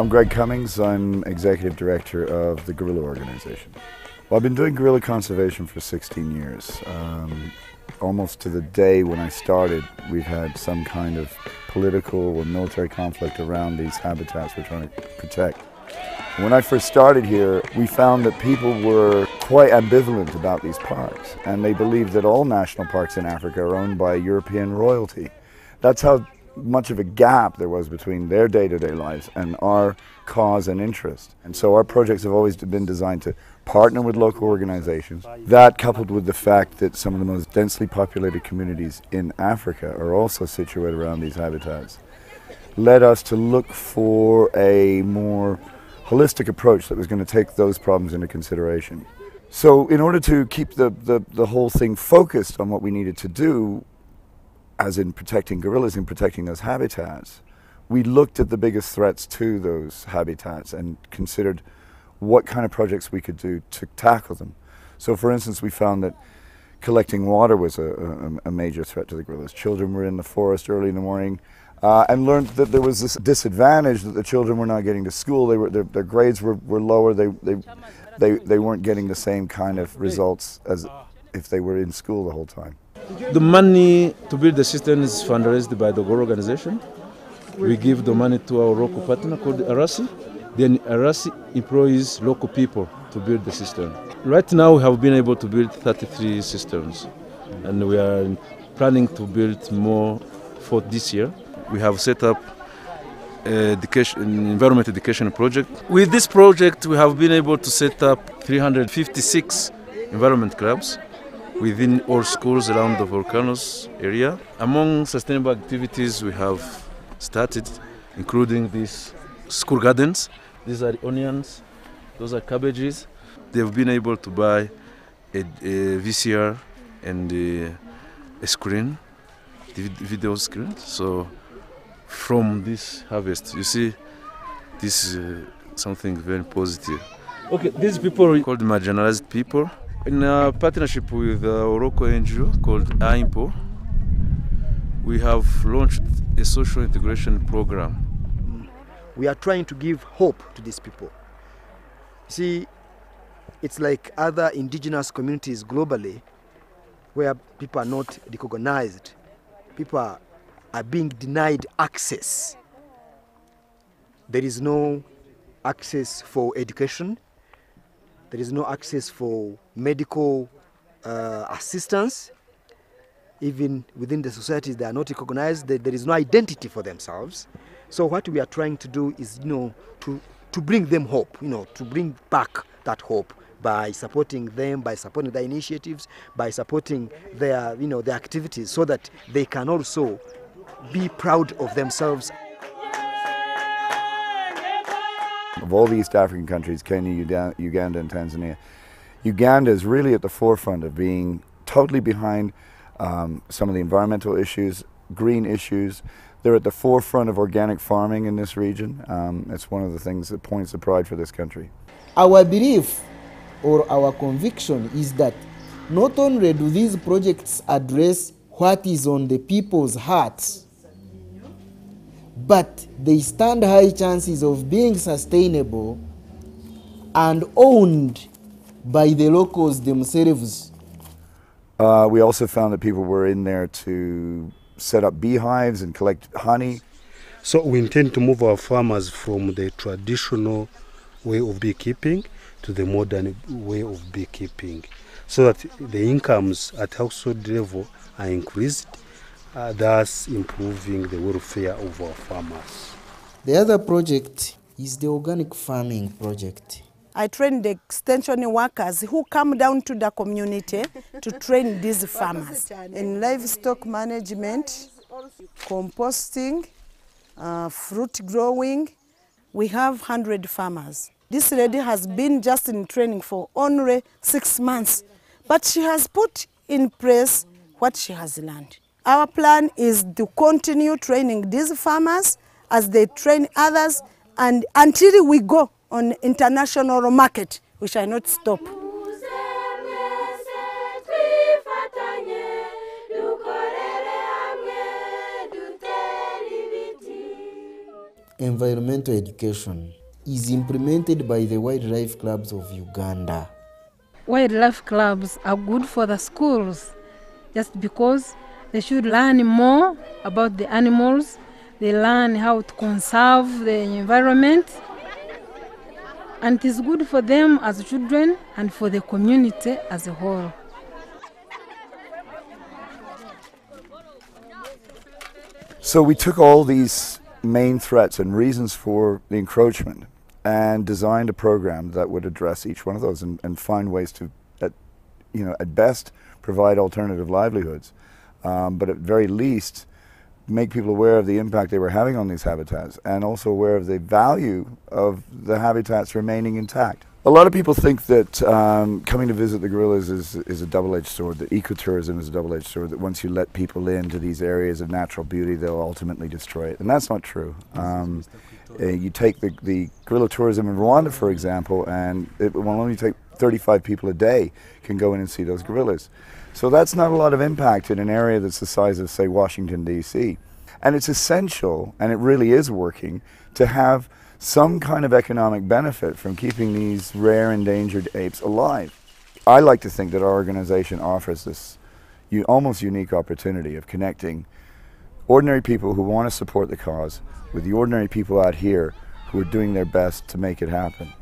I'm Greg Cummings. I'm executive director of the Gorilla Organization. Well, I've been doing gorilla conservation for 16 years. Um, almost to the day when I started, we've had some kind of political or military conflict around these habitats we're trying to protect. When I first started here, we found that people were quite ambivalent about these parks, and they believed that all national parks in Africa are owned by European royalty. That's how much of a gap there was between their day to day lives and our cause and interest. And so our projects have always been designed to partner with local organizations. That, coupled with the fact that some of the most densely populated communities in Africa are also situated around these habitats, led us to look for a more holistic approach that was going to take those problems into consideration. So, in order to keep the, the, the whole thing focused on what we needed to do, as in protecting gorillas and protecting those habitats, we looked at the biggest threats to those habitats and considered what kind of projects we could do to tackle them. So, for instance, we found that collecting water was a, a, a major threat to the gorillas. Children were in the forest early in the morning uh, and learned that there was this disadvantage that the children were not getting to school. They were, their, their grades were, were lower. They, they, they, they weren't getting the same kind of results as if they were in school the whole time. The money to build the system is fundraised by the Gorilla Organization. We give the money to our local partner called Arasi. Then Arasi employs local people to build the system. Right now, we have been able to build 33 systems, and we are planning to build more for this year. We have set up education, an environment education project. With this project, we have been able to set up 356 environment clubs within all schools around the volcanoes area. Among sustainable activities we have started, including these school gardens. These are onions, those are cabbages. They've been able to buy a, a VCR and a, a screen, video screen. So from this harvest, you see, this is uh, something very positive. Okay, these people are called marginalized people. In a partnership with a local NGO called AIMPO, we have launched a social integration program. We are trying to give hope to these people. See, it's like other indigenous communities globally where people are not recognized. People are, are being denied access. There is no access for education, there is no access for medical uh, assistance. Even within the societies, they are not recognized. There is no identity for themselves. So what we are trying to do is, you know, to to bring them hope. You know, to bring back that hope by supporting them, by supporting their initiatives, by supporting their, you know, their activities, so that they can also be proud of themselves. Of all the East African countries, Kenya, Uganda, and Tanzania, Uganda is really at the forefront of being totally behind um, some of the environmental issues, green issues. They're at the forefront of organic farming in this region. Um, it's one of the things that points of pride for this country. Our belief or our conviction is that not only do these projects address what is on the people's hearts, but they stand high chances of being sustainable and owned by the locals themselves. Uh, we also found that people were in there to set up beehives and collect honey. So we intend to move our farmers from the traditional way of beekeeping to the modern way of beekeeping so that the incomes at household level are increased, uh, thus improving the welfare of our farmers. The other project is the organic farming project. I train the extension workers who come down to the community to train these farmers in livestock management, composting, uh, fruit growing. We have 100 farmers. This lady has been just in training for only six months, but she has put in place what she has learned. Our plan is to continue training these farmers as they train others and until we go on international market, we shall not stop. Environmental education is implemented by the wildlife clubs of Uganda. wildlife clubs are good for the schools just because they should learn more about the animals. They learn how to conserve the environment. And it is good for them as children and for the community as a whole. So we took all these main threats and reasons for the encroachment and designed a program that would address each one of those and, and find ways to, at, you know, at best provide alternative livelihoods, um, but at very least make people aware of the impact they were having on these habitats and also aware of the value of the habitats remaining intact. A lot of people think that um, coming to visit the gorillas is, is a double-edged sword, that ecotourism is a double-edged sword, that once you let people into these areas of natural beauty, they'll ultimately destroy it. And that's not true. Um, uh, you take the, the gorilla tourism in Rwanda, for example, and it will only take 35 people a day can go in and see those gorillas. So that's not a lot of impact in an area that's the size of, say, Washington, D.C. And it's essential, and it really is working, to have some kind of economic benefit from keeping these rare endangered apes alive. I like to think that our organization offers this almost unique opportunity of connecting ordinary people who want to support the cause with the ordinary people out here who are doing their best to make it happen.